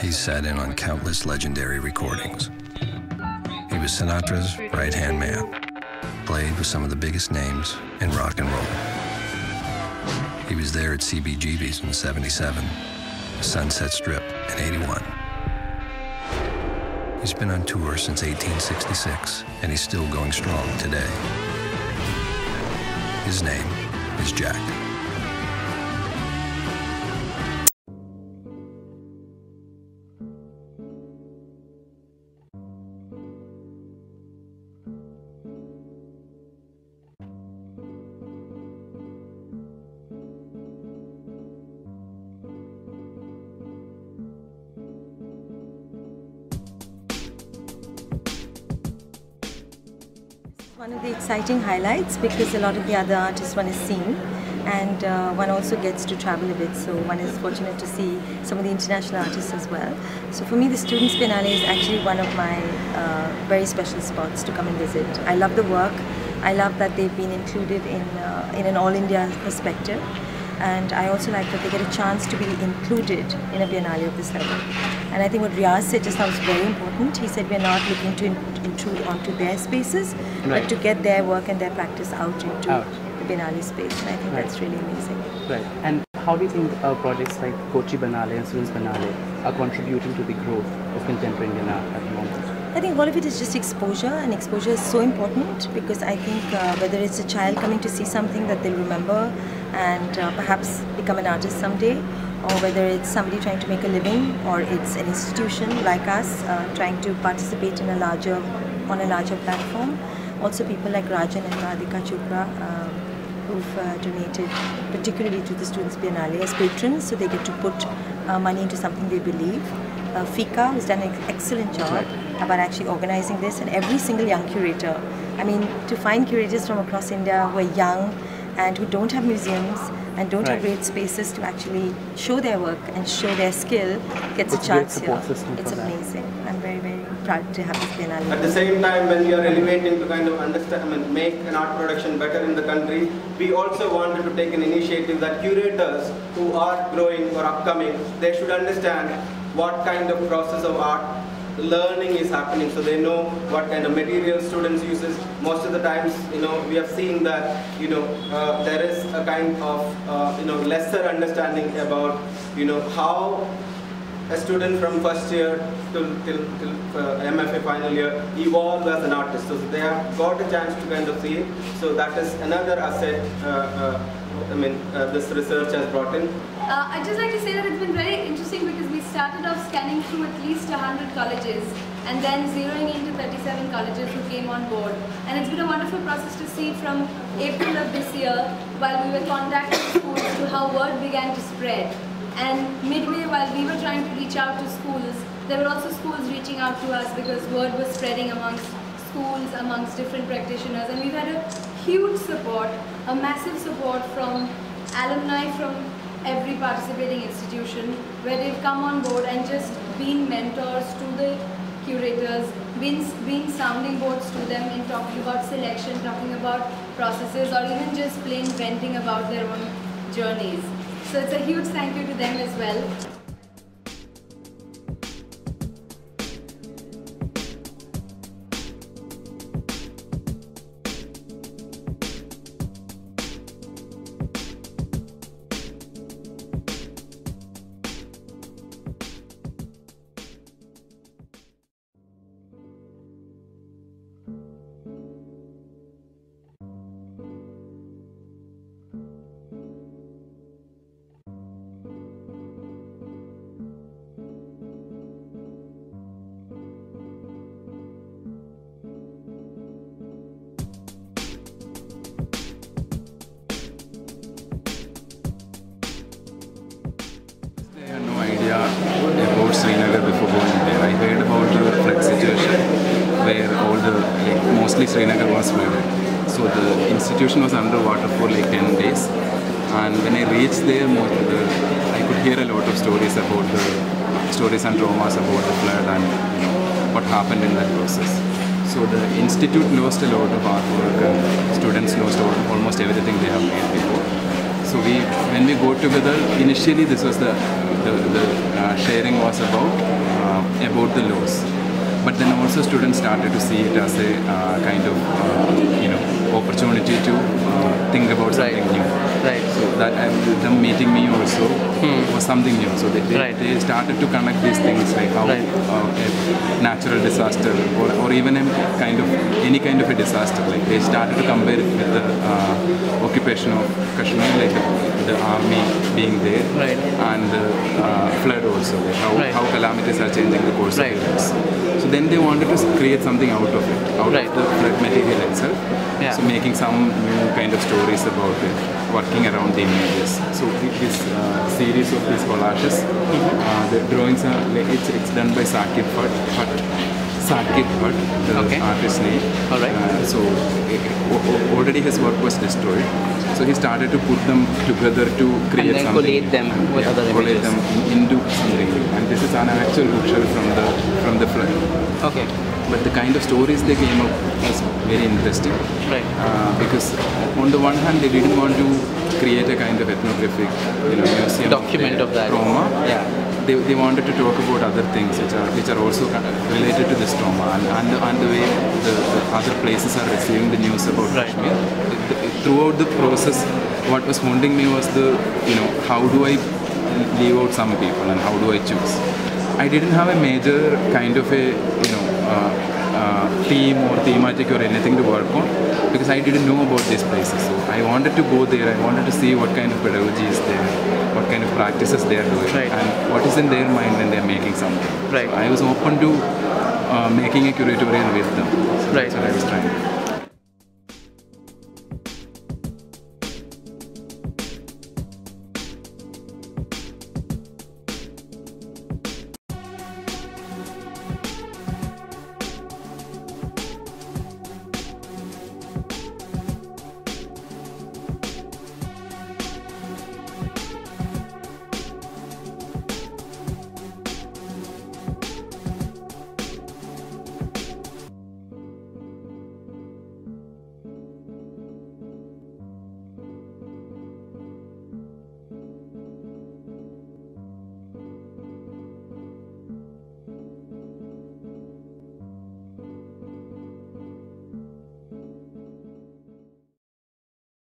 He's sat in on countless legendary recordings. He was Sinatra's right hand man, played with some of the biggest names in rock and roll. He was there at CBGB's in 77, Sunset Strip in 81. He's been on tour since 1866, and he's still going strong today. His name is Jack. One of the exciting highlights because a lot of the other artists one is seeing and uh, one also gets to travel a bit so one is fortunate to see some of the international artists as well. So for me the Students Biennale is actually one of my uh, very special spots to come and visit. I love the work, I love that they've been included in, uh, in an all India perspective and I also like that they get a chance to be included in a biennale of this level. And I think what Riyas said just now was very important. He said we're not looking to intrude onto their spaces, Right. but to get their work and their practice out into Out. the biennale space. And I think Right. that's really amazing. Right. And how do you think uh, projects like Kochi Biennale and Students Biennale are contributing to the growth of contemporary Indian art at the moment? I think all of it is just exposure, and exposure is so important because I think uh, whether it's a child coming to see something that they'll remember and uh, perhaps become an artist someday, or whether it's somebody trying to make a living, or it's an institution like us uh, trying to participate in a larger, on a larger platform. Also, people like Rajan and Radhika Chopra. Um, who've uh, donated particularly to the Students Biennale as patrons so they get to put uh, money into something they believe. Uh, FICA has done an excellent job about actually organizing this and every single young curator. I mean, to find curators from across India who are young and who don't have museums and don't have great spaces to actually show their work and show their skill gets It's a a chance here. It's for that. amazing. I'm very, very proud to have this Biennale. At the same time, when we are elevating to kind of understand, I mean, make an art production better in the country, we also wanted to take an initiative that curators who are growing or upcoming, they should understand what kind of process of art learning is happening so they know what kind of material students uses most of the times you know we have seen that you know uh, there is a kind of uh, you know lesser understanding about you know how a student from first year till, till, till uh, MFA final year evolve as an artist. So they have got a chance to kind of see it. So that is another asset uh, uh, I mean uh, this research has brought in. Uh, I'd just like to say that it's been very interesting because started off scanning through at least 100 colleges and then zeroing into 37 colleges who came on board. And it's been a wonderful process to see from April of this year while we were contacting schools to how word began to spread. And midway while we were trying to reach out to schools, there were also schools reaching out to us because word was spreading amongst schools, amongst different practitioners. And we've had a huge support, a massive support from alumni from every participating institution where they've come on board and just been mentors to the curators, been, been sounding boards to them in talking about selection, talking about processes or even just plain venting about their own journeys. So it's a huge thank you to them as well. Mostly Srinagar was flooded. So the institution was underwater for like 10 days. And when I reached there, I could hear a lot of stories about the stories and traumas about the flood and you know what happened in that process. So the institute lost a lot of artwork and students lost almost everything they have made before. So we, when we go together, initially this was the the, the uh, sharing was about uh, about the laws, but then also students started to see it as a uh, kind of uh, you know opportunity to uh, think about something Right. new. Right. So that them meeting me also was something new. So they, they, Hmm. Right. they started to connect these things like how Right. uh, a natural disaster or, or even a kind of any kind of a disaster. Like they started to compare it with the uh, occupation of Kashmir, like the, the army being there, Right. and the uh, flood also, like how, Right. how calamities are changing the course Right. of events. So then they wanted to create something out of it, out of the flood material itself. Yeah. So making some new kind of stories about it, working around the images. So this uh, series of these collages, Mm-hmm. uh, the drawings are like, it's, it's done by Sakib Bhatt. Sakib Bhatt, the Okay. artist name. All right. Uh, so it, already his work was destroyed. So he started to put them together to create then something. collate them with yeah, other collate images. them in- into something. And this is an actual bookshelf from the from the flood. Okay. But the kind of stories they came up was very interesting. Right. Uh, because on the one hand, they didn't want to create a kind of ethnographic, you know, museum Document their of that. trauma. Yeah. They, they wanted to talk about other things which are which are also kind of related to this trauma and, and, the, and the way the, the other places are receiving the news about Right. Kashmir. Throughout the process, what was haunting me was the you know how do I leave out some people and how do I choose? I didn't have a major kind of a you know uh, uh, theme or thematic or anything to work on because I didn't know about these places. So I wanted to go there. I wanted to see what kind of pedagogy is there, what kind of practices they are doing, Right. and what is in their mind when they are making something. Right. So I was open to uh, making a curatorial with them. So Right. That's what I was trying.